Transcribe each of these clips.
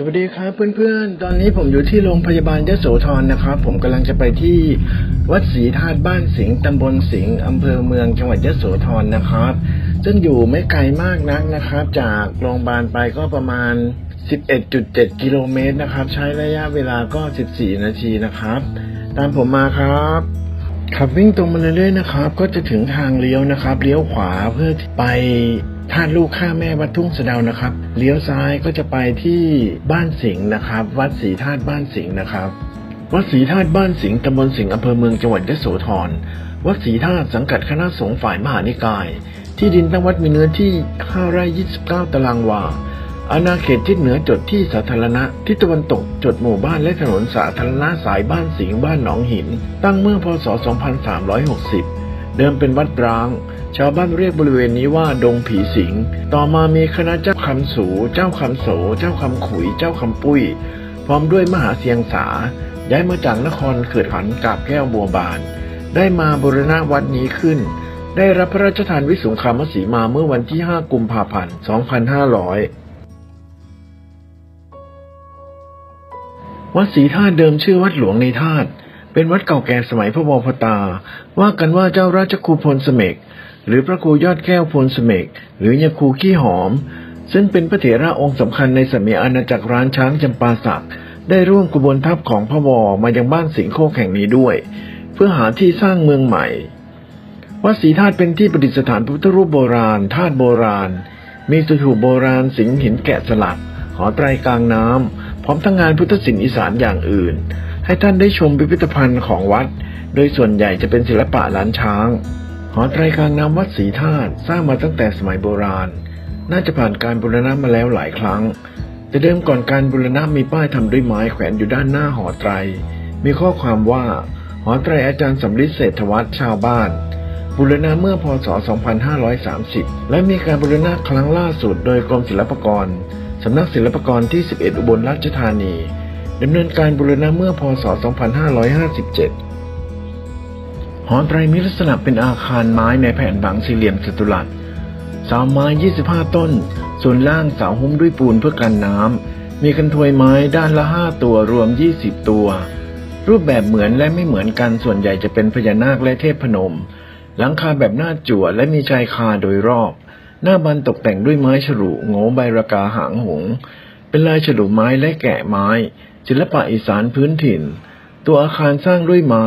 สวัสดีครับเพื่อนๆ ตอนนี้ผมอยู่ที่โรงพยาบาลยโสธรนะครับ ผมกำลังจะไปที่วัดศรีธาตุบ้านสิงห์ตำบลสิงห์อำเภอเมืองจังหวัดยโสธรนะครับ ซึ่งอยู่ไม่ไกลมากนักนะครับ จากโรงพยาบาลไปก็ประมาณ 11.7 กิโลเมตรนะครับ ใช้ระยะเวลาก็ 14 นาทีนะครับ ตามผมมาครับขับวิ่งตรงมาเรื่อยๆนะครับ ก็จะถึงทางเลี้ยวนะครับ เลี้ยวขวาเพื่อไป ธาลูกข้าแม่วัดทุ่งสะเดานะครับ เลี้ยวซ้ายก็จะไปที่บ้านสิงห์นะครับ วัดศรีธาตุบ้านสิงห์นะครับ วัดศรีธาตุบ้านสิงห์ตำบลสิงห์อำเภอเมืองจังหวัดยโสธร วัดศรีธาตุสังกัดคณะสงฆ์ฝ่ายมหานิกาย ที่ดินตั้งวัดมีเนื้อที่5ไร่29 ตารางวา อาณาเขตทิศเหนือจดที่สาธารณะ ทิศตะวันตกจดหมู่บ้านและถนนสาธารณะสายบ้านสิงห์บ้านหนองหิน ตั้งเมื่อพศ 2360 เดิมเป็นวัดร้าง ชาวบ้านเรียกบริเวณนี้ว่าดงผีสิง ต่อมามีคณะเจ้าคำสู เจ้าคำโส เจ้าคำขุย เจ้าคำปุ้ย พร้อมด้วยมหาเสียงสา ย้ายมาจากนครเขื่อนขันกาบแก้วบัวบาน ได้มาบูรณะวัดนี้ขึ้น ได้รับพระราชทานวิสุงคามสีมาเมื่อวันที่ 5 กุมภาพันธ์ 2500วัดศรีธาตุเดิมชื่อวัดหลวงในธาตุเป็นวัดเก่าแก่สมัยพระวพตา ว่ากันว่าเจ้าราชครูพลสเมก หรือพระครูยอดแก้วพลสเมกหรือยาครูขี้หอม ซึ่งเป็นพระเถระองค์สำคัญในสมัยอาณาจักรร้านช้างจำปาสักได้ร่วมกระบวนทัพของพระวอมายังบ้านสิงโคกแห่งนี้ด้วย เพื่อหาที่สร้างเมืองใหม่ วัดศรีธาตุเป็นที่ประดิษฐานพระพุทธรูปโบราณธาตุโบราณ มีสถูปโบราณสิงห์หินแกะสลักหอไตรกลางน้ำพร้อมทั้งงานพุทธศิลป์อีสานอย่างอื่น ให้ท่านได้ชมพิพิธภัณฑ์ของวัด โดยส่วนใหญ่จะเป็นศิลปะล้านช้าง อไตรกลางน้ำวัดศรีธาตุสร้างมาตั้งแต่สมัยโบราณ น่าจะผ่านการบูรณะมาแล้วหลายครั้ง แต่เดิมก่อนการบูรณะมีป้ายทำด้วยไม้แขวนอยู่ด้านหน้าหอไตร มีข้อความว่า หอไตรอาจารย์สำริดเศรษฐวัฒน์ชาวบ้านบูรณะเมื่อพศ 2530 และมีการบูรณะครั้งล่าสุดโดยกรมศิลปากร สำนักศิลปากรที่ 11 อุบลราชธานีดำเนินการบูรณะเมื่อพศ 2557 หอไตรมีลักษณะเป็นอาคารไม้ในแผ่นบางสี่เหลี่ยมจัตุรัสเสาไม้ 25 ต้น ส่วนล่างเสาหุ้มด้วยปูนเพื่อกันน้ำ มีกันทวยไม้ด้านละ 5 ตัวรวม 20 ตัว รูปแบบเหมือนและไม่เหมือนกันส่วนใหญ่จะเป็นพญานาคและเทพพนม หลังคาแบบหน้าจั่วและมีชายคาโดยรอบ หน้าบันตกแต่งด้วยไม้ฉลุโงใบรากาหางหง เป็นลายฉลุไม้และแกะไม้ ศิลปะอีสานพื้นถิ่น ตัวอาคารสร้างด้วยไม้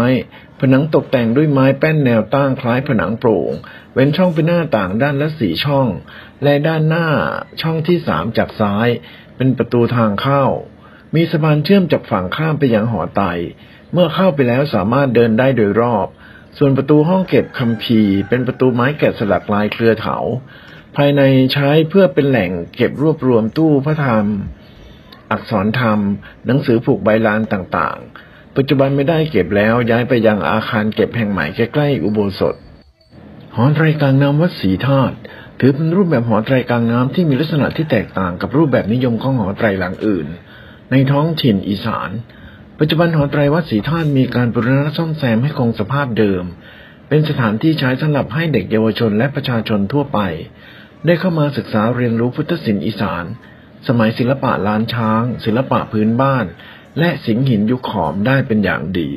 ผนังตกแต่งด้วยไม้แป้นแนวตั้งคล้ายผนังโปร่ง เว้นช่องเป็นหน้าต่างด้านละสี่ช่อง และด้านหน้าช่องที่สามจากซ้าย เป็นประตูทางเข้า มีสะพานเชื่อมจากฝั่งข้ามไปยังหอไต เมื่อเข้าไปแล้วสามารถเดินได้โดยรอบ ส่วนประตูห้องเก็บคัมภีร์เป็นประตูไม้แกะสลักลายเครือเถา ภายในใช้เพื่อเป็นแหล่งเก็บรวบรวมตู้พระธรรม อักษรธรรม หนังสือผูกใบลานต่างๆ ปัจจุบันไม่ได้เก็บแล้วย้ายไปยังอาคารเก็บแห่งใหม่ใกล้ๆอุโบสถ หอไตรกลางน้ำวัดศรีธาตุถือเป็นรูปแบบหอไตรกลางน้ำที่มีลักษณะที่แตกต่างกับรูปแบบนิยมของหอไตรหลังอื่น ในท้องถิ่นอีสาน ปัจจุบันหอไตรวัดศรีธาตุมีการบูรณะซ่อมแซมให้คงสภาพเดิม เป็นสถานที่ใช้สำหรับให้เด็กเยาวชนและประชาชนทั่วไป ได้เข้ามาศึกษาเรียนรู้พุทธศิลป์อีสาน สมัยศิลปะล้านช้าง ศิลปะพื้นบ้าน และสิงหินยุคขอมได้เป็นอย่างดี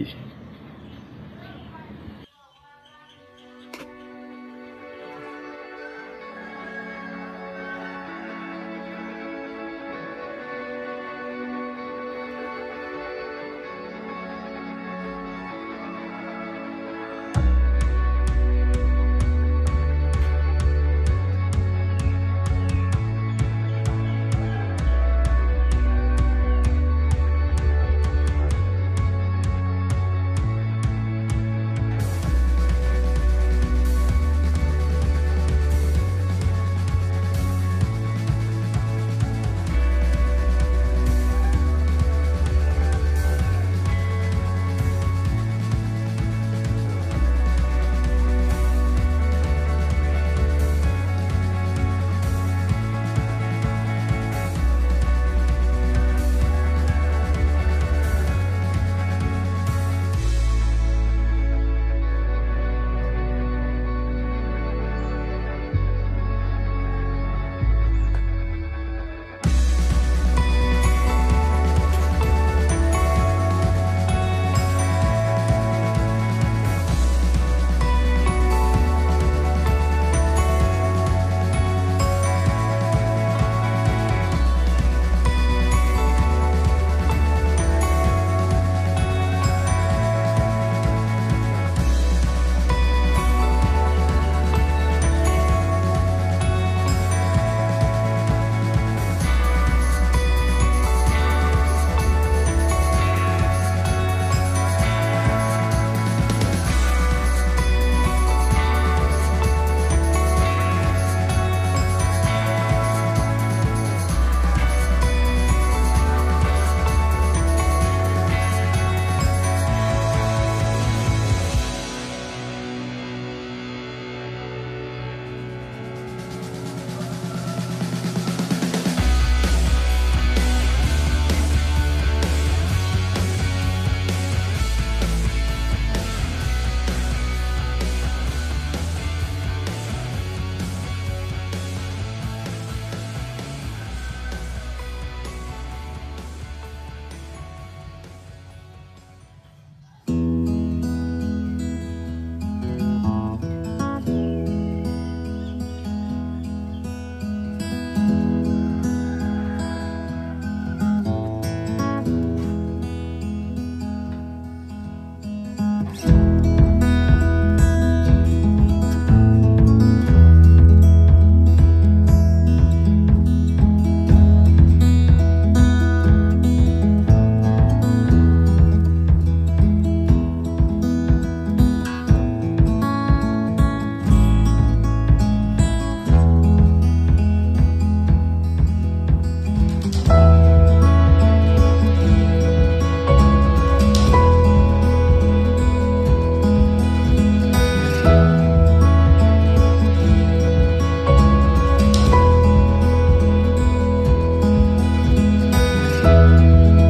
Música